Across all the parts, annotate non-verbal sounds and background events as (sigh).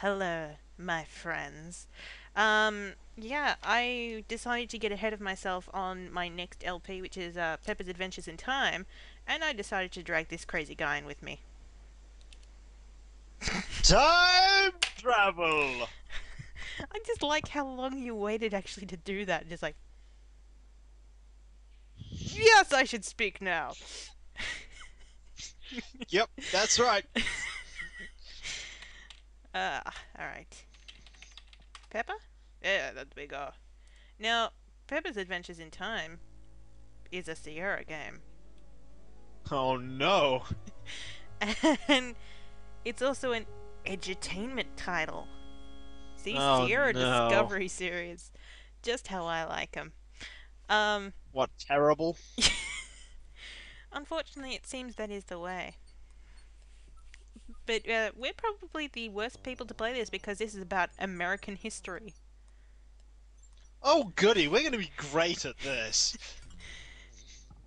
Hello, my friends. Um, yeah, I decided to get ahead of myself on my next LP, which is uh, Pepper's Adventures in Time, and I decided to drag this crazy guy in with me. (laughs) Time travel. (laughs) I just like how long you waited actually to do that. Just like, yes, I should speak now. Yep, that's right. (laughs) Uh, alright. Pepper? Yeah, that's we go. Now, Pepper's Adventures in Time is a Sierra game. Oh no. (laughs) And it's also an edutainment title. See, Oh, Sierra no. Discovery series. Just how I like them. Um, What terrible? (laughs) unfortunately, it seems that is the way. But uh, we're probably the worst people to play this because this is about American history. Oh goody, we're gonna be great at this. (laughs)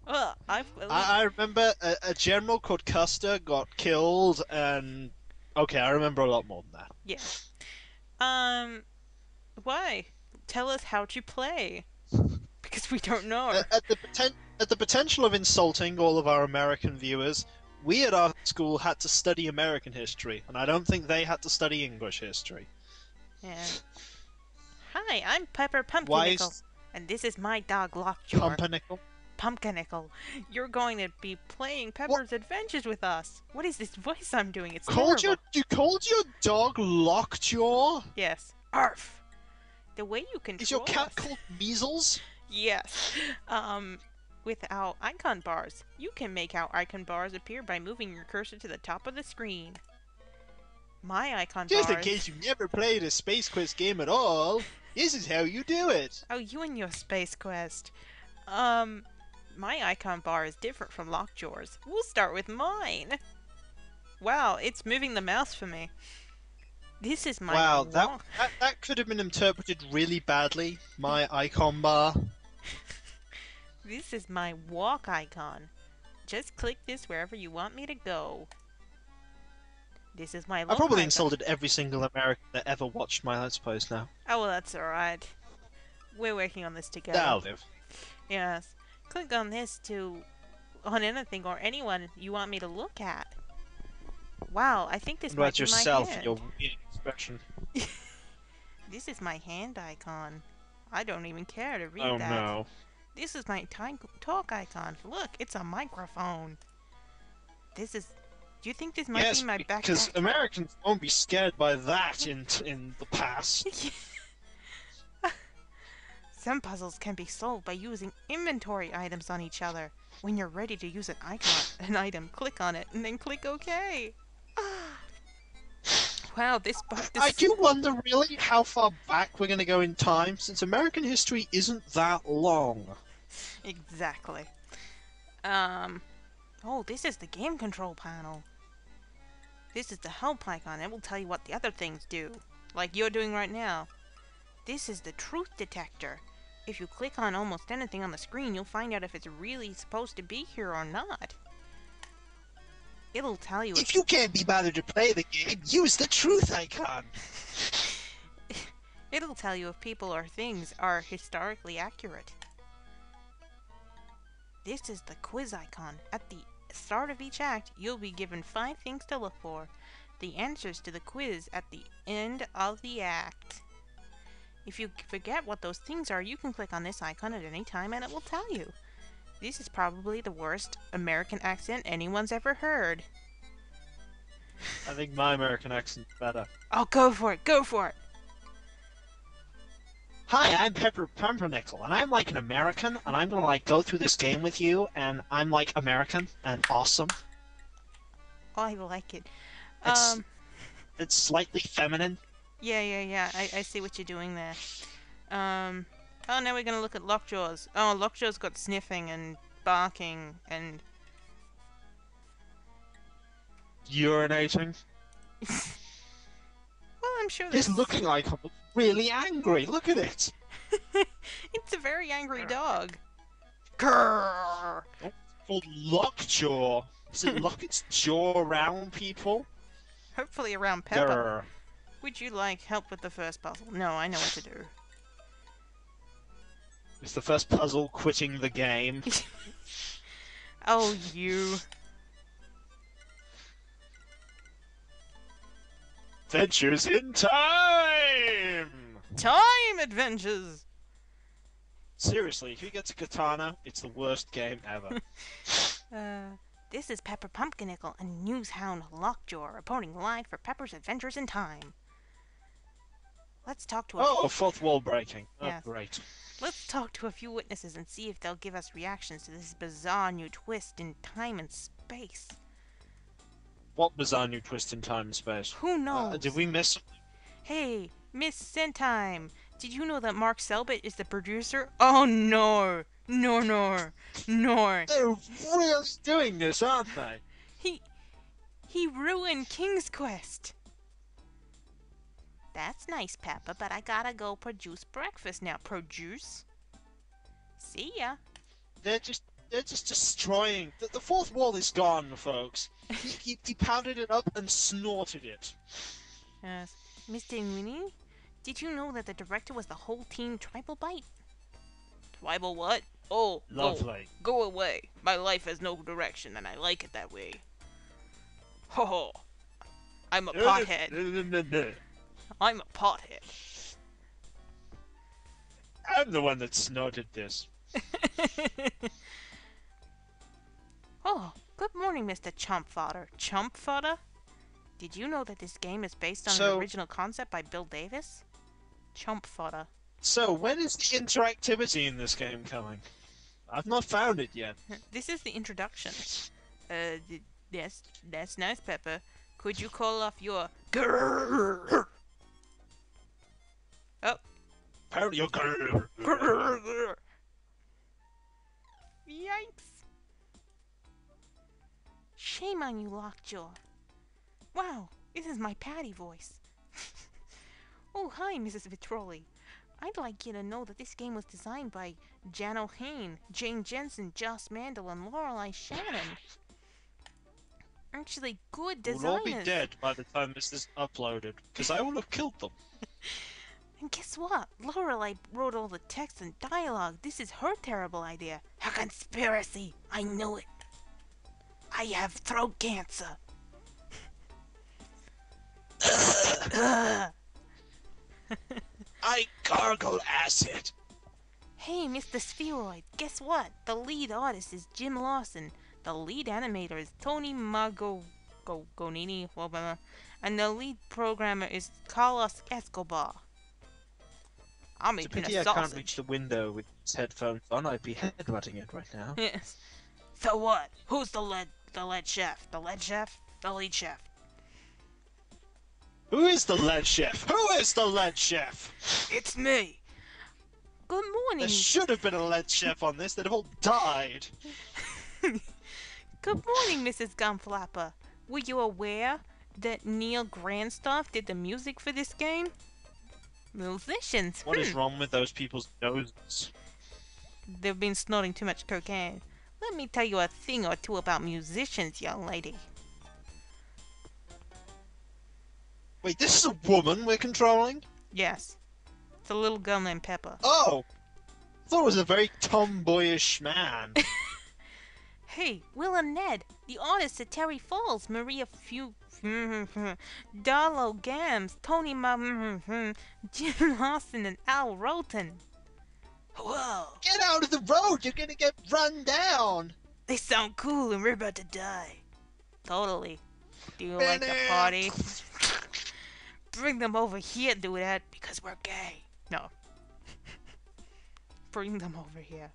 Well, I've I, I remember a, a general called Custer got killed, and okay, I remember a lot more than that. Yeah. Um, why? Tell us how to play. (laughs) Because we don't know. At, at the poten- at the potential of insulting all of our American viewers, we at our school had to study American history, and I don't think they had to study English history. Yeah. Hi, I'm Pepper Pumpkinickle, is and this is my dog Lockjaw. Pumpernickel? Pumpkinickle. You're going to be playing Pepper's Adventures with us. What is this voice I'm doing? It's Called your you called your dog Lockjaw? Yes. Arf. The way you control Is your cat us. called Measles? (laughs) Yes. Um, with our icon bars, you can make our icon bars appear by moving your cursor to the top of the screen. My icon bar Just bars. in case you've never played a Space Quest game at all, this is how you do it. Oh, you and your space quest. Um, my icon bar is different from Lockjaw's. We'll start with mine. Wow, it's moving the mouse for me. This is my wow, that, that that could have been interpreted really badly. My icon bar. (laughs) This is my walk icon. Just click this wherever you want me to go. This is my. I look probably icon. insulted every single American that ever watched my Let's Plays now. Oh well, that's alright. We're working on this together. That'll do. Yes. Click on this to on anything or anyone you want me to look at. Wow, I think this What might about be yourself my hand. your weird expression? (laughs) This is my hand icon. I don't even care to read Oh that. no. This is my talk icon. Look, it's a microphone. This is. Do you think this might yes, be my backpack? because Americans won't be scared by that in in the past. (laughs) Some puzzles can be solved by using inventory items on each other. When you're ready to use an icon, (laughs) an item, click on it and then click OK. (gasps) wow, this, this I do wonder really how far back we're going to go in time, since American history isn't that long. Exactly. Um. Oh, this is the game control panel. This is the help icon. It will tell you what the other things do, like you're doing right now. This is the truth detector. If you click on almost anything on the screen, you'll find out if it's really supposed to be here or not. It'll tell you If you can't be bothered to play the game, use the truth icon. (laughs) It'll tell you if people or things are historically accurate. This is the quiz icon. At the start of each act, you'll be given five things to look for. The answers to the quiz at the end of the act. If you forget what those things are, you can click on this icon at any time and it will tell you. This is probably the worst American accent anyone's ever heard. I think my American accent's better. Oh, go for it, go for it! Hi, I'm Pepper Pumpernickel, and I'm like an American, and I'm gonna like go through this game with you, and I'm like American and awesome. Oh, I like it. It's- Um, It's slightly feminine. Yeah, yeah, yeah. I, I see what you're doing there. Um. Oh, now we're gonna look at Lockjaw's. Oh, Lockjaw's got sniffing and barking and. Urinating. (laughs) Well, I'm sure there's. looking looks really angry. Look at it. (laughs) it's a very angry dog. Grrr. Called Lockjaw. Does it lock its (laughs) jaw around people? Hopefully around Pepper. Grr. Would you like help with the first puzzle? No, I know what to do. It's the first puzzle quitting the game. (laughs) Oh, you. Adventures in time! Time adventures! Seriously, if you get to Katana, it's the worst game ever. (laughs) Uh, this is Pepper Pumpkinickle and Newshound Lockjaw reporting live for Pepper's Adventures in Time. Let's talk to a oh, fourth wall breaking. Oh, Yes. great. let's talk to a few witnesses and see if they'll give us reactions to this bizarre new twist in time and space. What bizarre new twist in time and space? Who knows? Uh, did we miss Hey, Miss Sentime, did you know that Mark Seibert is the producer? Oh no, no, no, no. They're really doing this, aren't they? He he ruined King's Quest. That's nice, Peppa, but I gotta go produce breakfast now. Produce? See ya. They're just they're just destroying the, the fourth wall is gone, folks. He, he, he pounded it up and snorted it. (laughs) Yes. Mr. Winnie, did you know that the director was the whole team Tribal Bite? Tribal what? Oh, go- Lovely. Oh, go away. My life has no direction, and I like it that way. Ho ho. I'm a pothead. (laughs) I'm a pothead. I'm the one that snorted this. (laughs) oh, good morning, Mr. Chump Fodder. Did you know that this game is based on So- an original concept by Bill Davis? Chump Fodder. So when is the interactivity in this game coming? I've not found it yet. (laughs) This is the introduction. Uh, th- yes, that's nice, Pepper. Could you call off your grrr? Oh, Apparently you're grrr. Yikes! Shame on you, Lockjaw. Wow, this is my Patty voice. (laughs) oh, hi, Mrs. Vitroli. I'd like you to know that this game was designed by Jan O'Hain, Jane Jensen, Josh Mandel, and Lorelei Shannon. Actually, good designers. We'll all be dead by the time this is uploaded, because I will have killed them. (laughs) And guess what? Lorelei wrote all the text and dialogue. This is her terrible idea. A conspiracy. I knew it. I have throat cancer. Ugh. I gargle acid. Hey, Mr. Spheroid, guess what? The lead artist is Jim Lawson. The lead animator is Tony Mago Go Gonini, whatever, and the lead programmer is Carlos Escobar. I'm It's a eating pity a I can't sausage. reach the window with these headphones on. I'd be headbutting it right now. (laughs) Yes. So what? Who's the lead the lead chef? The lead chef? The lead chef. Who is the lead chef? Who is the lead chef? It's me. Good morning. There should have been a lead chef on this. They'd have all died. (laughs) Good morning, Mrs. Gunflapper. Were you aware that Neal Grandstaff did the music for this game? Musicians. What is hmm. wrong with those people's noses? They've been snorting too much cocaine. Let me tell you a thing or two about musicians, young lady. Wait, this is a woman we're controlling? Yes. It's a little girl named Pepper. Oh! I thought it was a very tomboyish man. (laughs) Hey, Will and Ned, the artists at Terry Falls, Maria Few, (laughs) Darlou Gams, Tony Ma, (laughs) Jim Lawson, and Al Roughton. Whoa, get out of the road! You're gonna get run down! they sound cool and we're about to die. Totally. Do you like the party? Bring them over here, do that, because we're gay. No. (laughs) Bring them over here.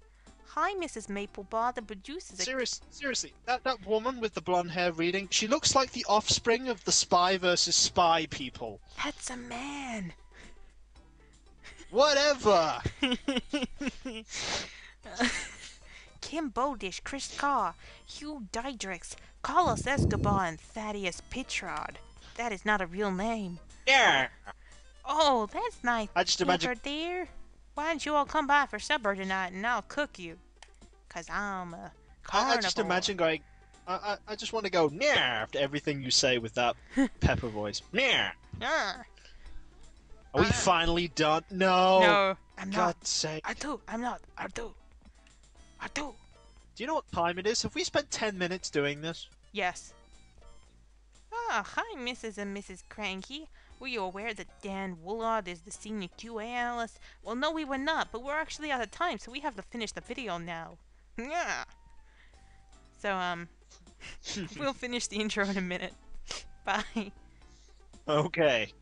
Hi, Mrs. Maplebar, the producers. are- Serious, seriously, that, that woman with the blonde hair reading, she looks like the offspring of the spy versus spy people. That's a man. Whatever! (laughs) Kim Bodish, Chris Carr, Hugh Diedrichs, Carlos Escobar, and Thaddeus Pitrod. That is not a real name. Yeah! Oh, that's nice. I just imagine. Dear. Why don't you all come by for supper tonight and I'll cook you? Cause I'm a I, carnivore. I just imagine going. I, I, I just want to go, nah, after everything you say with that (laughs) pepper voice. Nah! Ah. Are we Uh, finally done? No. No, I'm not. God's sake. Artu, I'm not. Artu. Artu. Do Do you know what time it is? Have we spent 10 minutes doing this? Yes. Ah, hi, Mrs. and Mrs. Cranky. Were you aware that Dan Woolard is the senior QA analyst? Well, no, we were not, but we're actually out of time, so we have to finish the video now. Yeah. So, um, (laughs) we'll finish the intro in a minute. (laughs) Bye. Okay.